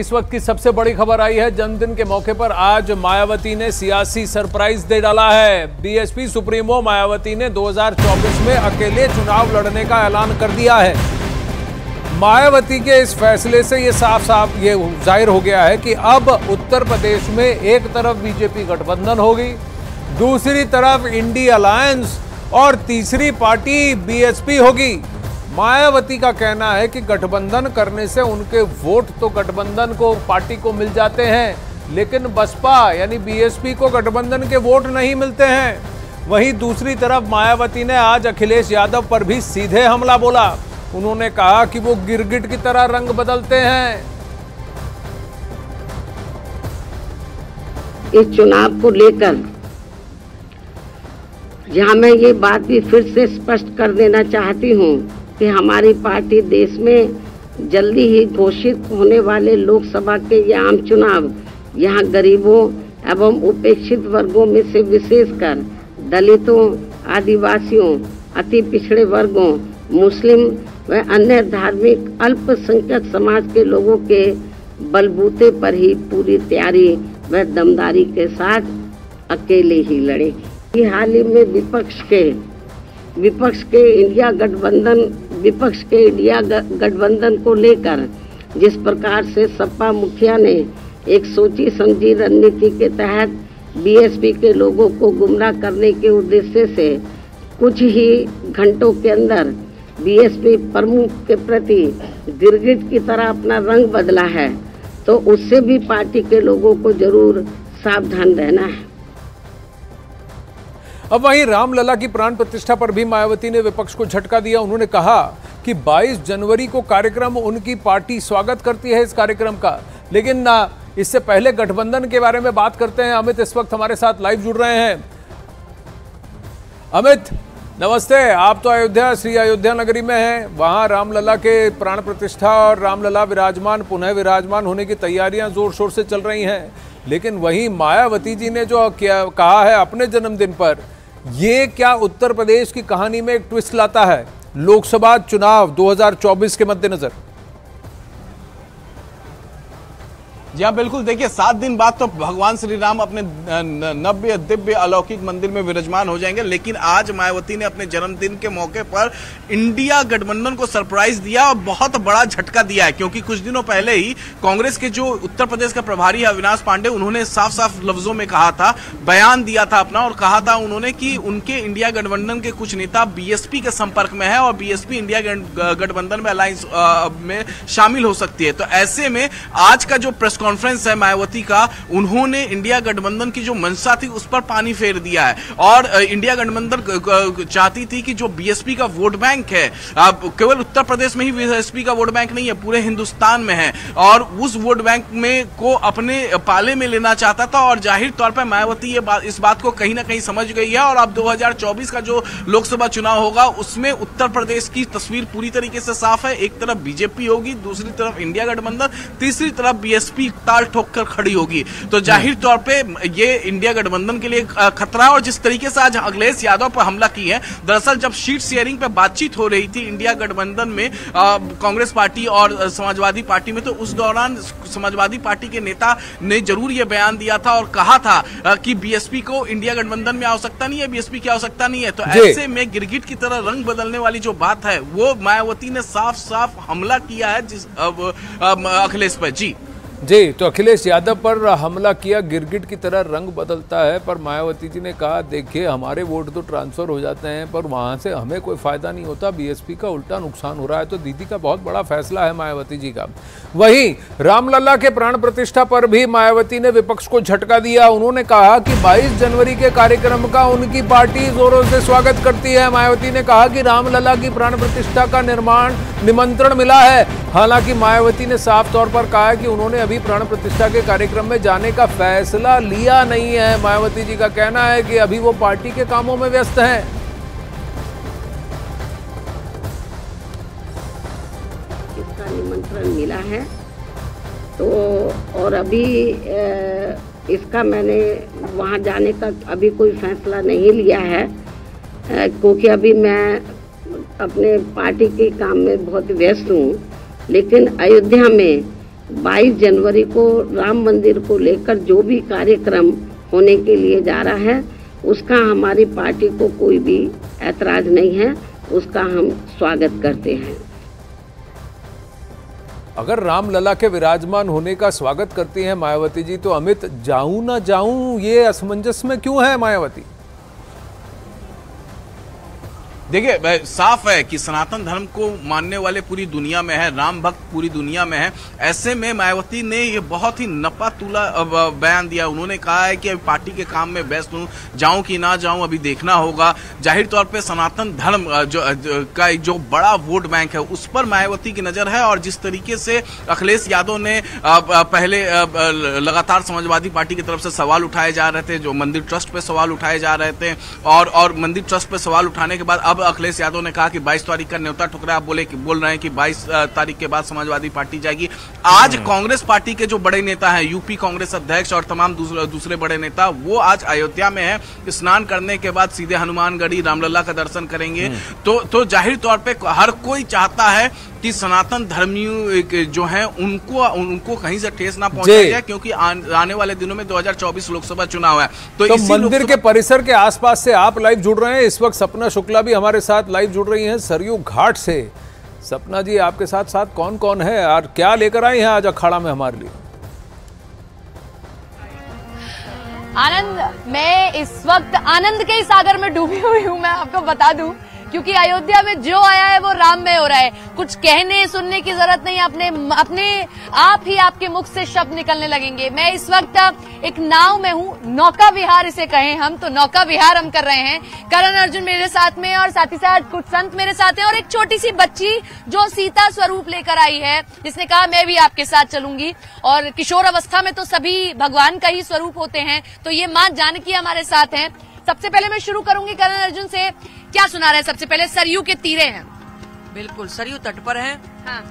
इस वक्त की सबसे बड़ी खबर आई है। जन्मदिन के मौके पर आज मायावती ने सियासी सरप्राइज़ दे डाला है। बीएसपी सुप्रीमो मायावती ने 2024 में अकेले चुनाव लड़ने का ऐलान कर दिया है। मायावती के इस फैसले से ये साफ़ साफ़ ये ज़ाहिर हो गया है कि अब उत्तर प्रदेश में एक तरफ़ बीजेपी गठबंधन होगी, दूसरी तरफ़ इंडी अलायंस और तीसरी पार्टी बीएसपी होगी। मायावती का कहना है कि गठबंधन करने से उनके वोट तो गठबंधन को, पार्टी को मिल जाते हैं, लेकिन बसपा यानी बीएसपी को गठबंधन के वोट नहीं मिलते हैं। वहीं दूसरी तरफ़ मायावती ने आज अखिलेश यादव पर भी सीधे हमला बोला। उन्होंने कहा कि वो गिरगिट की तरह रंग बदलते हैं। इस चुनाव को लेकर यहाँ मैं ये बात भी फिर से स्पष्ट कर देना चाहती हूँ कि हमारी पार्टी देश में जल्दी ही घोषित होने वाले लोकसभा के ये आम चुनाव यहाँ गरीबों एवं उपेक्षित वर्गों में से विशेषकर दलितों, आदिवासियों, अति पिछड़े वर्गों, मुस्लिम व अन्य धार्मिक अल्पसंख्यक समाज के लोगों के बलबूते पर ही पूरी तैयारी व दमदारी के साथ अकेले ही लड़े हाल ही में विपक्ष के विपक्ष के इंडिया गठबंधन विपक्ष के इंडिया गठबंधन को लेकर, जिस प्रकार से सपा मुखिया ने एक सोची समझी रणनीति के तहत बीएसपी के लोगों को गुमराह करने के उद्देश्य से कुछ ही घंटों के अंदर बीएसपी प्रमुख के प्रति गिरगिट की तरह अपना रंग बदला है तो उससे भी पार्टी के लोगों को ज़रूर सावधान रहना है। अब वहीं रामलला की प्राण प्रतिष्ठा पर भी मायावती ने विपक्ष को झटका दिया। उन्होंने कहा कि 22 जनवरी को कार्यक्रम उनकी पार्टी स्वागत करती है इस कार्यक्रम का। लेकिन इससे पहले गठबंधन के बारे में बात करते हैं। अमित इस वक्त हमारे साथ लाइव जुड़ रहे हैं। अमित, नमस्ते। आप तो अयोध्या, श्री अयोध्या नगरी में हैं। वहाँ रामलला के प्राण प्रतिष्ठा और रामलला विराजमान, पुनः विराजमान होने की तैयारियाँ ज़ोर शोर से चल रही हैं। लेकिन वहीं मायावती जी ने जो कहा है अपने जन्मदिन पर ये क्या उत्तर प्रदेश की कहानी में एक ट्विस्ट लाता है? लोकसभा चुनाव 2024 के मद्देनजर। जी हाँ बिल्कुल। देखिए, सात दिन बाद तो भगवान श्री राम अपने नव्य, दिव्य, अलौकिक मंदिर में विराजमान हो जाएँगे। लेकिन आज मायावती ने अपने जन्मदिन के मौके पर इंडिया गठबंधन को सरप्राइज़ दिया और बहुत बड़ा झटका दिया है, क्योंकि कुछ दिनों पहले ही कांग्रेस के जो उत्तर प्रदेश का प्रभारी है अविनाश पांडे, उन्होंने साफ़ साफ़ लफ्जों में कहा था, बयान दिया था अपना, और कहा था उन्होंने कि उनके इंडिया गठबंधन के कुछ नेता बीएसपी के संपर्क में है और बीएसपी इंडिया गठबंधन में अलायंस में शामिल हो सकती है। तो ऐसे में आज का जो प्रेस कॉन्फ्रेंस है मायावती का, उन्होंने इंडिया गठबंधन की जो मंशा थी, उस पर पानी फेर दिया है। और इंडिया गठबंधन चाहती थी कि जो बीएसपी का वोट बैंक है केवल उत्तर प्रदेश में ही बीएसपी का वोट बैंक नहीं है, पूरे हिंदुस्तान में है। और उस वोट बैंक में को अपने पाले में लेना चाहता था, और ज़ाहिर तौर पर मायावती इस बात को कहीं ना कहीं समझ गई है, और अब 2024 का जो लोकसभा चुनाव होगा, उसमें उत्तर प्रदेश की तस्वीर पूरी तरीके से साफ़ है। एक तरफ़ बीजेपी होगी, दूसरी तरफ़ इंडिया गठबंधन, तीसरी तरफ़ बीएसपी ताल ठोक कर खड़ी होगी। तो ज़ाहिर तौर पे ये इंडिया गठबंधन के लिए खतरा है और जिस तरीके से आज अखिलेश यादव पर हमला की है दरअसल जब सीट शेयरिंग पे बातचीत हो रही थी इंडिया गठबंधन में कांग्रेस पार्टी और समाजवादी पार्टी में तो उस दौरान समाजवादी पार्टी के नेता ने ज़रूर ये बयान दिया था और कहा था कि बीएसपी को इंडिया गठबंधन में आवश्यकता नहीं है बीएसपी की आवश्यकता नहीं है। तो ऐसे में गिरगिट की तरह रंग बदलने वाली जो बात है वो मायावती ने साफ़ साफ़ हमला किया है जिस अखिलेश पर। जी। जी तो अखिलेश यादव पर हमला किया, गिरगिट की तरह रंग बदलता है, पर मायावती जी ने कहा, देखिए, हमारे वोट तो ट्रांसफ़र हो जाते हैं, पर वहाँ से हमें कोई फ़ायदा नहीं होता, बीएसपी का उल्टा नुकसान हो रहा है। तो दीदी का बहुत बड़ा फैसला है मायावती जी का। वहीं रामलला के प्राण प्रतिष्ठा पर भी मायावती ने विपक्ष को झटका दिया। उन्होंने कहा कि बाईस जनवरी के कार्यक्रम का उनकी पार्टी जोरों से स्वागत करती है। मायावती ने कहा कि रामलला की प्राण प्रतिष्ठा का निर्माण, निमंत्रण मिला है। हालाँकि मायावती ने साफ़ तौर पर कहा कि उन्होंने अभी प्राण प्रतिष्ठा के कार्यक्रम में जाने का फैसला लिया नहीं है। मायावती जी का कहना है कि अभी वो पार्टी के कामों में व्यस्त हैं। निमंत्रण मिला है तो और अभी इसका मैंने वहाँ जाने का अभी कोई फैसला नहीं लिया है क्योंकि अभी मैं अपने पार्टी के काम में बहुत व्यस्त हूँ। लेकिन अयोध्या में 22 जनवरी को राम मंदिर को लेकर जो भी कार्यक्रम होने के लिए जा रहा है, उसका हमारी पार्टी को कोई भी ऐतराज नहीं है, उसका हम स्वागत करते हैं। अगर रामलला के विराजमान होने का स्वागत करती हैं मायावती जी तो अमित, जाऊँ ना जाऊँ, ये असमंजस में क्यों है मायावती? देखिए साफ़ है कि सनातन धर्म को मानने वाले पूरी दुनिया में है, राम भक्त पूरी दुनिया में है। ऐसे में मायावती ने ये बहुत ही नपा तुला बयान दिया। उन्होंने कहा है कि अभी पार्टी के काम में व्यस्त हूँ, जाऊँ कि ना जाऊँ, अभी देखना होगा। ज़ाहिर तौर पे सनातन धर्म जो का जो बड़ा वोट बैंक है, उस पर मायावती की नज़र है। और जिस तरीके से अखिलेश यादव ने पहले लगातार समाजवादी पार्टी की तरफ़ से सवाल उठाए जा रहे थे, जो मंदिर ट्रस्ट पे सवाल उठाए जा रहे थे, और और मंदिर ट्रस्ट पे सवाल उठाने के बाद अब अखिलेश यादव ने कहा कि 22 तारीख का न्योता ठुकरा। आप बोले कि बोल रहे हैं कि 22 तारीख के बाद समाजवादी पार्टी जाएगी। आज कांग्रेस पार्टी के जो बड़े नेता हैं यूपी कांग्रेस अध्यक्ष और तमाम दूसरे दूसरे बड़े नेता वो आज अयोध्या में है। स्नान करने के बाद सीधे हनुमानगढ़ी रामलला का दर्शन करेंगे। तो तो ज़ाहिर तौर पर हर कोई चाहता है कि सनातन धर्मियों जो है उनको उनको कहीं से ठेस ना। जाए क्योंकि आन, आने वाले दिनों में 2024 लोकसभा चुनाव है। तो, तो मंदिर के परिसर के आसपास से आप लाइव जुड़ रहे हैं। इस वक्त सपना शुक्ला भी हमारे साथ लाइव जुड़ रही हैं सरयू घाट से। सपना जी आपके साथ साथ कौन कौन है? और क्या लेकर आई हैं आज अखाड़ा में हमारे लिए? आनंद मैं इस वक्त आनंद के ही सागर में डूबी हुई हूँ मैं आपको बता दूँ। क्योंकि अयोध्या में जो आया है वो राम में हो रहा है। कुछ कहने, सुनने की ज़रूरत नहीं, अपने अपने आप ही आपके मुख से शब्द निकलने लगेंगे। मैं इस वक्त एक नाव में हूँ, नौका विहार इसे कहें हम तो नौका विहार हम कर रहे हैं। करण अर्जुन मेरे साथ में और साथ ही साथ कुछ संत मेरे साथ हैं और एक छोटी सी बच्ची जो सीता स्वरूप लेकर आई है, जिसने कहा, मैं भी आपके साथ चलूँगी। और किशोर अवस्था में तो सभी भगवान का ही स्वरूप होते हैं। तो ये माँ जानकी हमारे साथ हैं। सबसे पहले मैं शुरू करूँगी करण अर्जुन से। क्या सुना रहे हैं? सबसे पहले सरयू के तीरे हैं। बिल्कुल सरयू तट पर है। हाँ।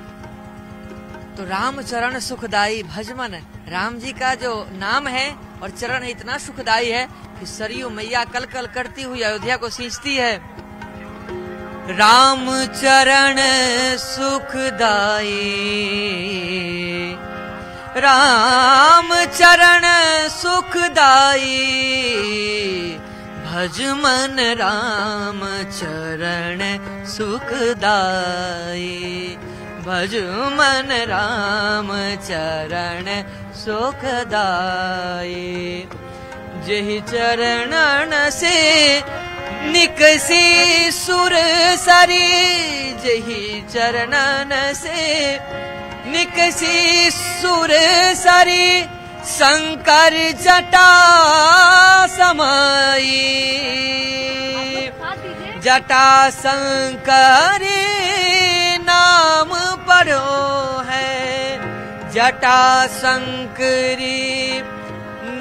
तो राम चरण सुखदाई भजमन राम जी का जो नाम है और चरण इतना सुखदाई है कि सरयू मैया कल कल करती हुई अयोध्या को सींचती है। राम चरण सुखदाई राम चरण सुखदाई। भज मन राम चरण सुखदाई भज मन राम चरण सुखदाई जही चरणन से निकसी सुर सरी जही चरणन से निकसी सुर सरी शंकर जटा समाई। जटा शंकर नाम पढ़ो है। जटा शंकरी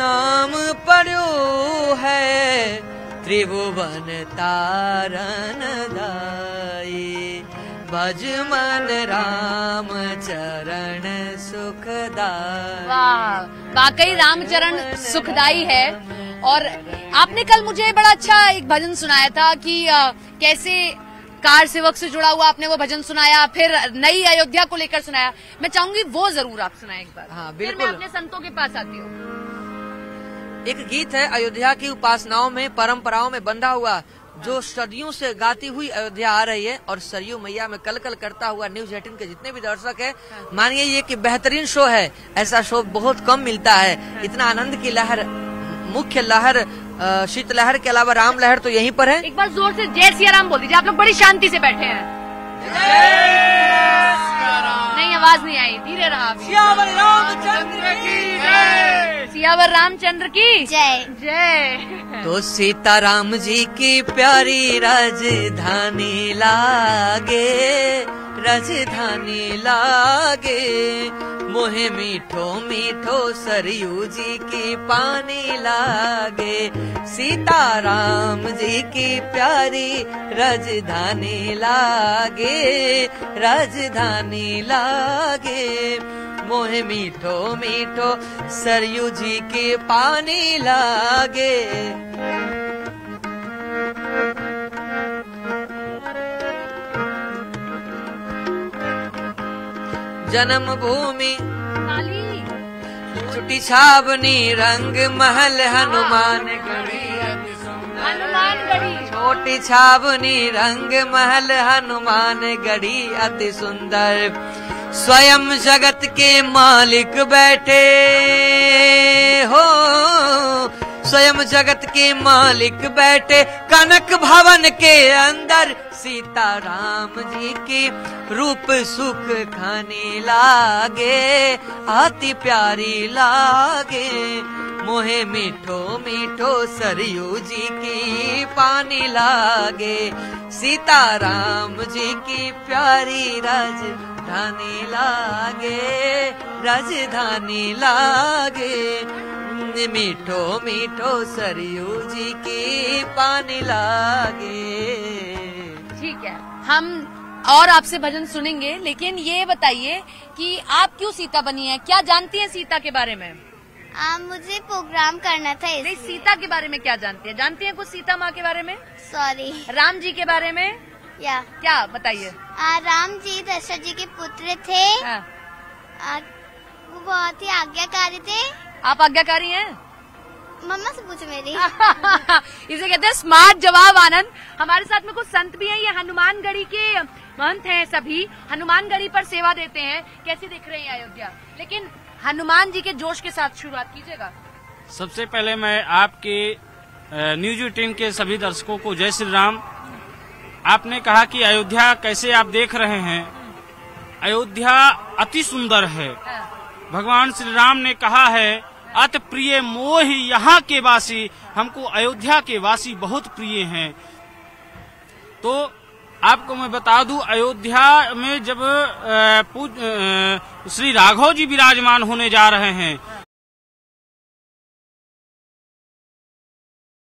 नाम पढ़ो है। त्रिभुवन तारण दाई। भज मन राम चरण सुखदाई वाकई रामचरण सुखदाई है। और आपने कल मुझे बड़ा अच्छा एक भजन सुनाया था कि अ, कैसे कार सेवक से जुड़ा हुआ आपने वो भजन सुनाया फिर नई अयोध्या को लेकर सुनाया। मैं चाहूँगी वो ज़रूर आप सुनाएँ एक बार। हाँ, फिर बिल्कुल। मैं अपने संतों के पास आती हूँ। एक गीत है अयोध्या की उपासनाओं में परंपराओं में बंधा हुआ। जो सदियों से गाती हुई अयोध्या आ रही है और सरयू मैया में कल कल करता हुआ न्यूज़ एटीन के जितने भी दर्शक है मानिए ये कि बेहतरीन शो है। ऐसा शो बहुत कम मिलता है। इतना आनंद की लहर मुख्य लहर अ, शीत लहर के अलावा राम लहर तो यहीं पर है। एक बार ज़ोर से जय सिया राम बोल दीजिए। आप लोग बड़ी शांति से बैठे हैं। नहीं आवाज़ नहीं आई। धीरे रहा। सियावर रामचंद्र की। जय। जय। तो सीताराम जी की प्यारी राजधानी लागे राजधानी लागे। मोहे मीठो मीठो सरयू जी की पानी लागे। सीताराम जी की प्यारी राजधानी लागे राजधानी लागे। मोहे मीठो मीठो सरयू जी के पानी लागे। जन्म भूमि छुट्टी छावनी रंग महल हनुमान गढ़ी। हनुमान गढ़ी। छोटी छावनी रंग महल हनुमान गढ़ी। अति सुंदर स्वयं जगत के मालिक बैठे हो। स्वयं जगत के मालिक बैठे कनक भवन के अंदर सीता राम जी की रूप सुख खाने लागे, अति प्यारी लागे। मोहे मीठो मीठो सरयू जी की पानी लागे। सीता राम जी की प्यारी राजधानी लागे राजधानी लागे। मीठो मीठो सरयू जी की पानी लागे। ठीक है, हम और आपसे भजन सुनेंगे, लेकिन ये बताइए कि आप क्यों सीता बनी है? क्या जानती हैं सीता के बारे में? आ, मुझे प्रोग्राम करना था इसलिए। नहीं सीता के बारे में क्या जानती है? जानती है कुछ सीता माँ के बारे में? सॉरी राम जी के बारे में? या। क्या? बताइए। राम जी दशरथ जी के पुत्र थे। हाँ, आ, वो बहुत ही आज्ञाकारी थे। आप आज्ञाकारी हैं? मम्मा से पूछो मेरी। इसे कहते हैं स्मार्ट जवाब आनंद। हमारे साथ में कुछ संत भी हैं। ये हनुमानगढ़ी के महंत हैं सभी। हनुमानगढ़ी पर सेवा देते हैं। कैसे दिख रहे हैं अयोध्या? लेकिन हनुमान जी के जोश के साथ शुरुआत कीजिएगा। सबसे पहले मैं आपके न्यूज़ एटीन के सभी दर्शकों को जय श्री राम। आपने कहा कि अयोध्या कैसे आप देख रहे हैं? अयोध्या अति सुंदर है। भगवान श्री राम ने कहा है अत प्रिय मोह यहाँ के वासी हमको अयोध्या के वासी बहुत प्रिय हैं। तो आपको मैं बता दूँ, अयोध्या में जब श्री राघव जी विराजमान होने जा रहे हैं